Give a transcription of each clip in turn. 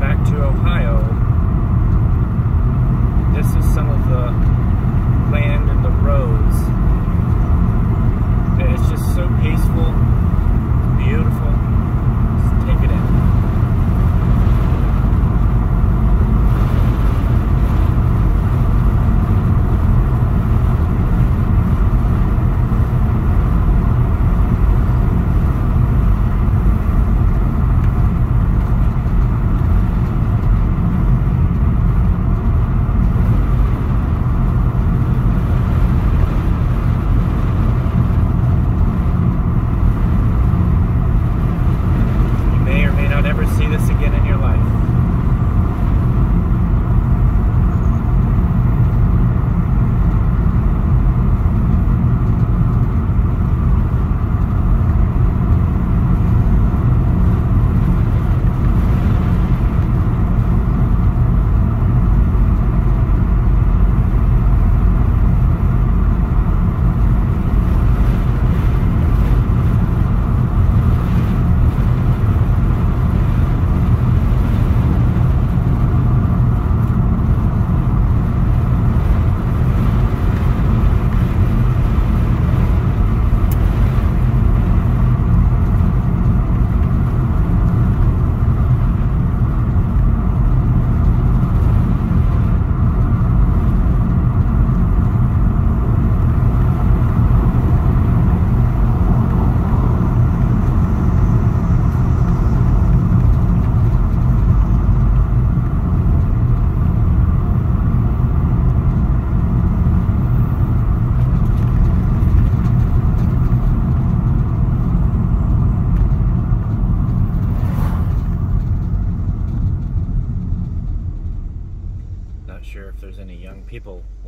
back to Ohio, this is some of the land and the roads. And it's just so peaceful, beautiful.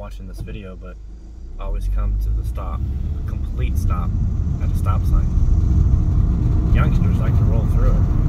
watching this video, but always come to the stop, complete stop, at a stop sign. Youngsters like to roll through it.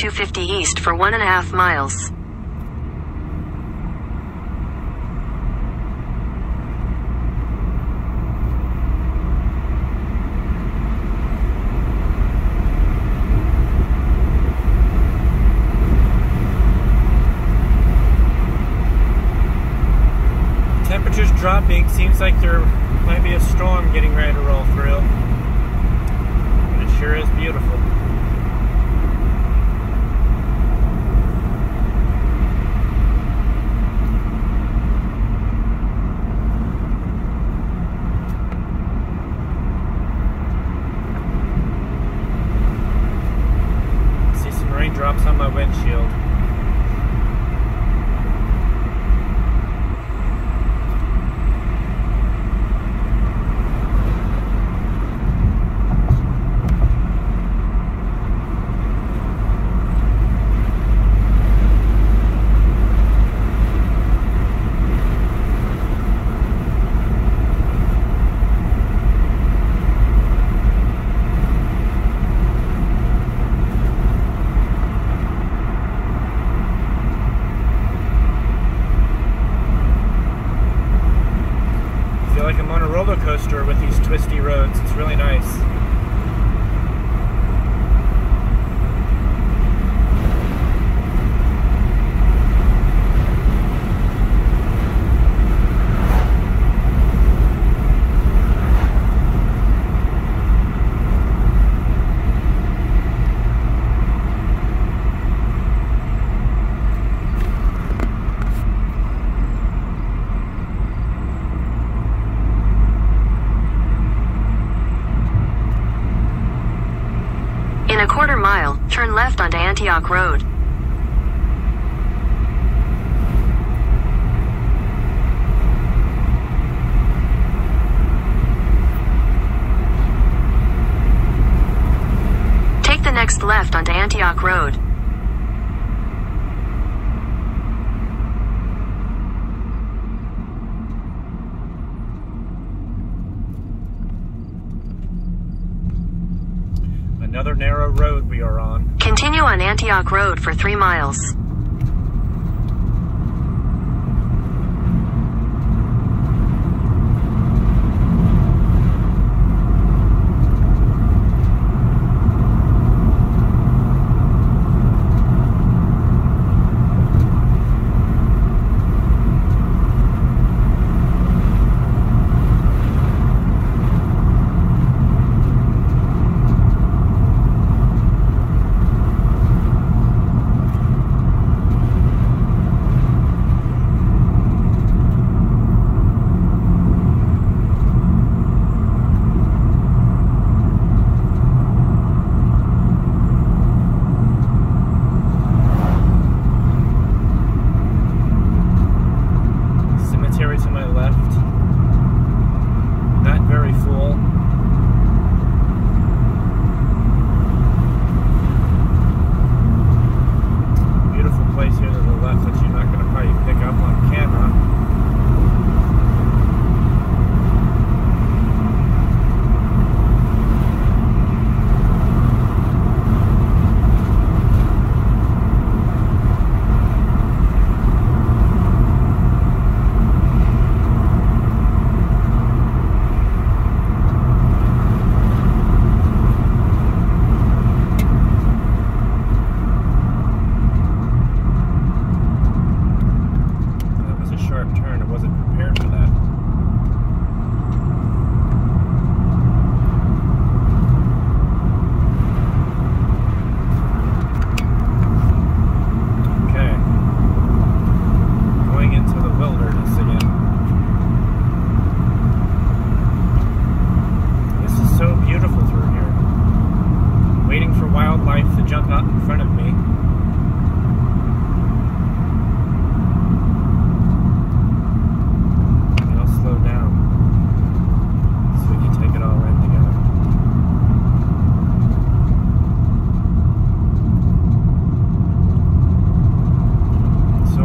250 east for one and a half miles. Temperatures dropping. Seems like they're A quarter mile, turn left onto Antioch Road. Take the next left onto Antioch Road. Another narrow road we are on. Continue on Antioch Road for 3 miles.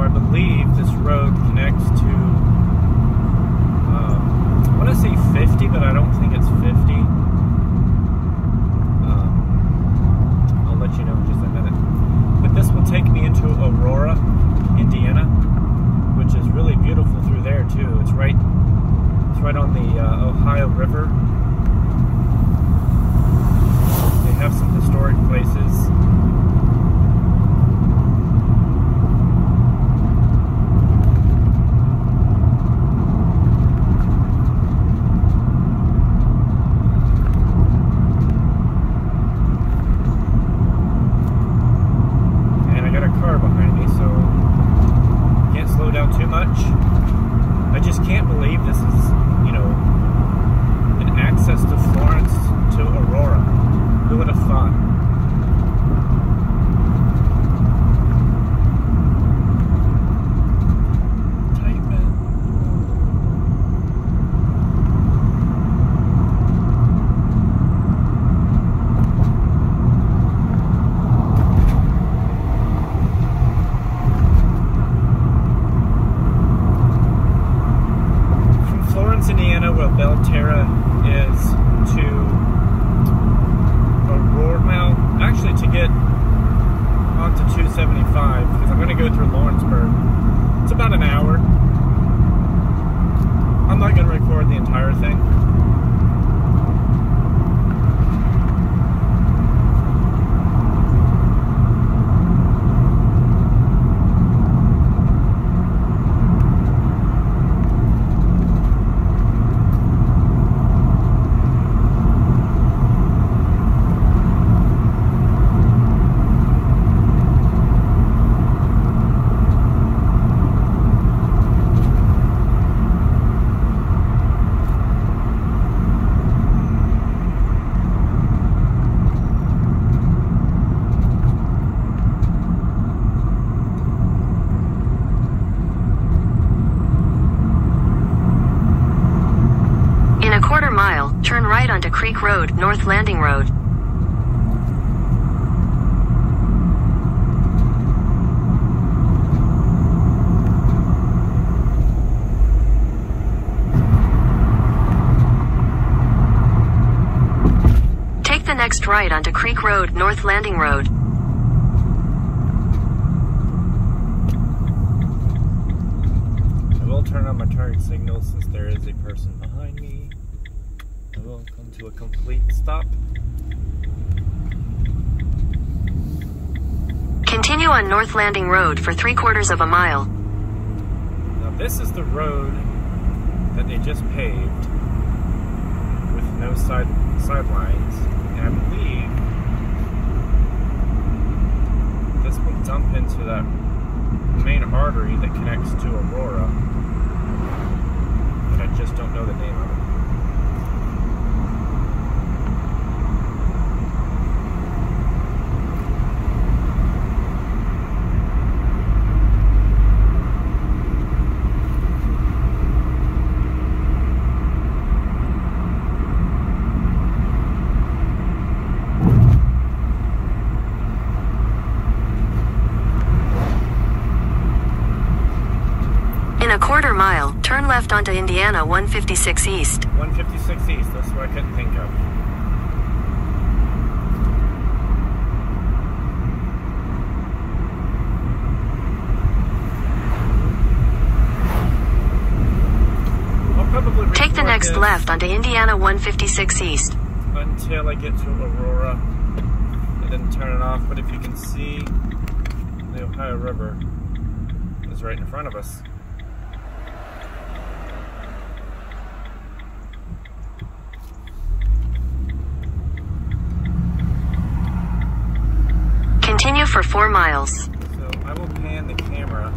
I believe this road connects to, uh, I want to say 50, but I don't think it's 50. Um, I'll let you know in just a minute. But this will take me into Aurora, Indiana, which is really beautiful through there too. It's right, it's right on the uh, Ohio River. They have some historic places. Creek Road, North Landing Road. I will turn on my target signal since there is a person behind me. I will come to a complete stop. Continue on North Landing Road for three quarters of a mile. Now this is the road that they just paved with no side sidelines, and I believe this will into that main artery that connects to Aurora. But I just don't know the name of it. In a quarter mile, turn left onto Indiana 156 East. 156 East, that's what I couldn't think of. Take the next left onto Indiana 156 East. until I get to Aurora and then turn it off. But if you can see, the Ohio River is right in front of us. Continue for four miles. So I will pan the camera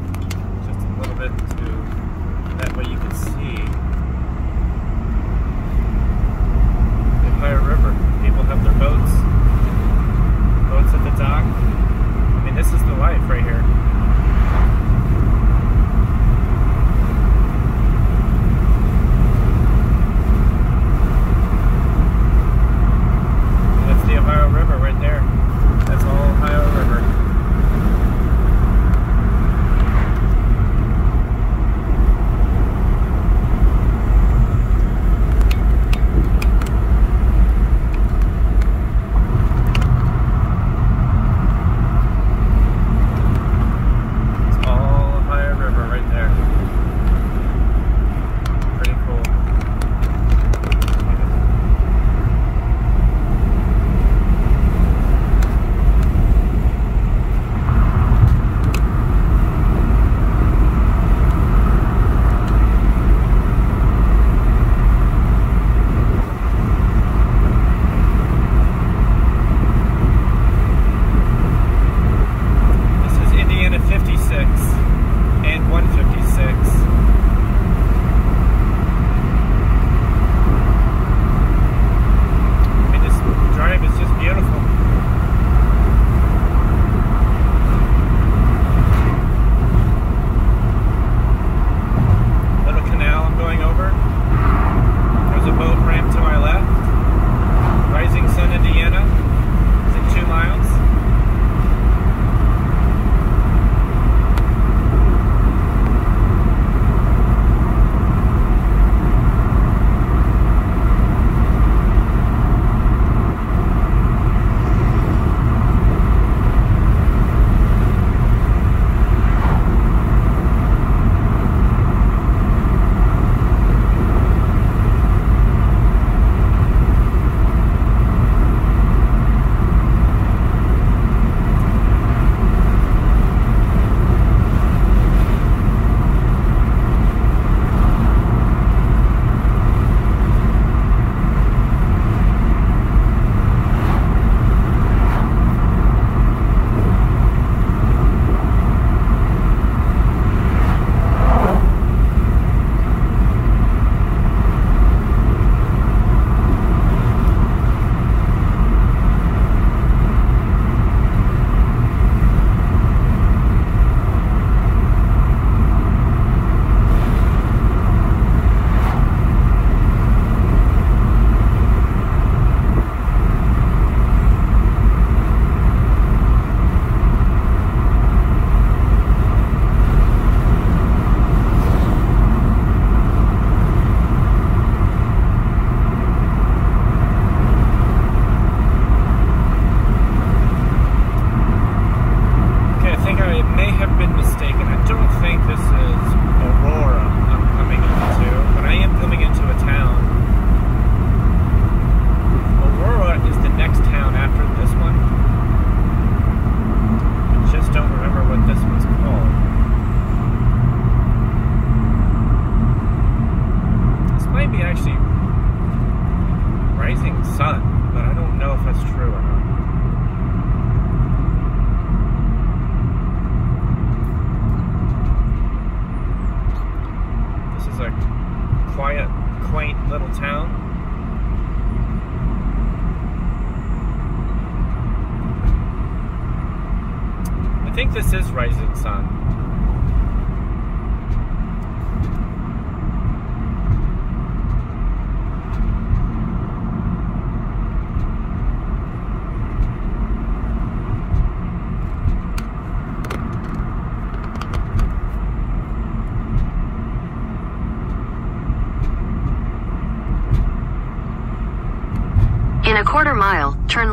just a little bit to that way you can see the Ohio River. People have their boats, boats at the dock. I mean, this is the life right here.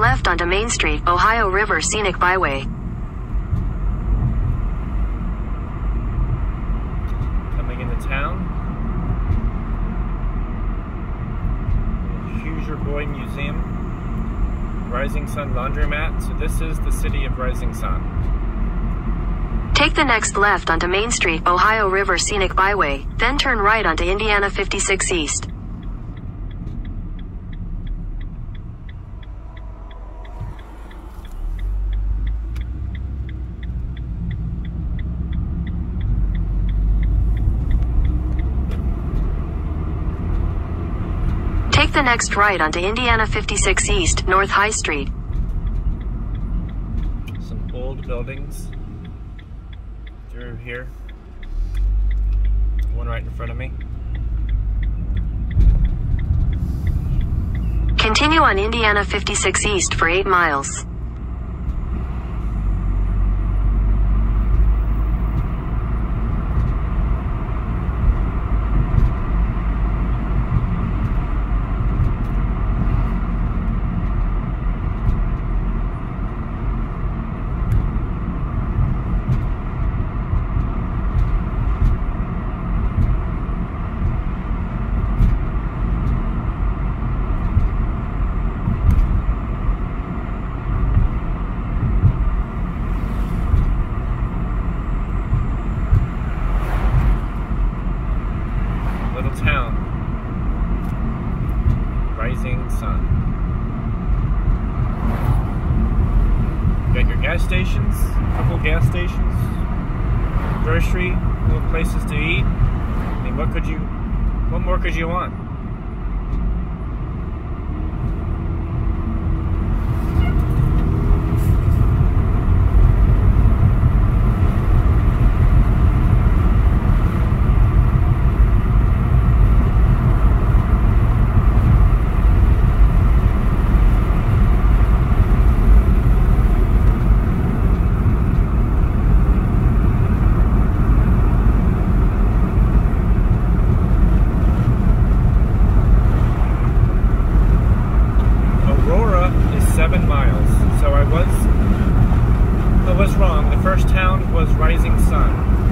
Left onto Main Street, Ohio River Scenic Byway. Coming into town. Hoosier Boy Museum. Rising Sun Laundromat. So this is the city of Rising Sun. Take the next left onto Main Street, Ohio River Scenic Byway, then turn right onto Indiana 56 East. Take the next right onto Indiana 56 East, North High Street. Some old buildings through here. One right in front of me. Continue on Indiana 56 East for 8 miles. Little town. Rising sun. Got your gas stations, a couple gas stations, grocery, little places to eat. I mean, what could you, what more could you want? Aurora is seven miles, so I was I was wrong. The first town was Rising Sun.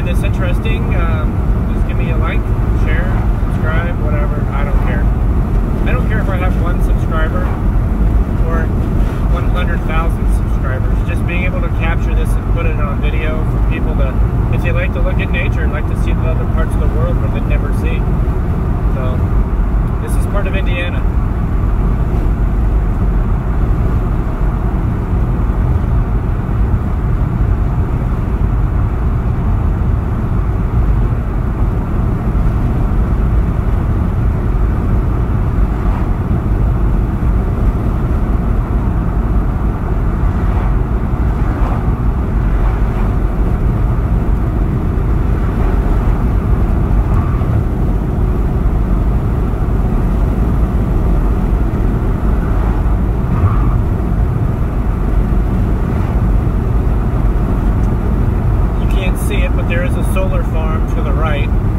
Find this interesting, um, just give me a like, share, subscribe, whatever. I don't care. I don't care if I have one subscriber or 100,000 subscribers. Just being able to capture this and put it on video for people to, if they like to look at nature and like to see the other parts of the world where they'd never see. So this is part of Indiana. You can't see it, but there is a solar farm to the right.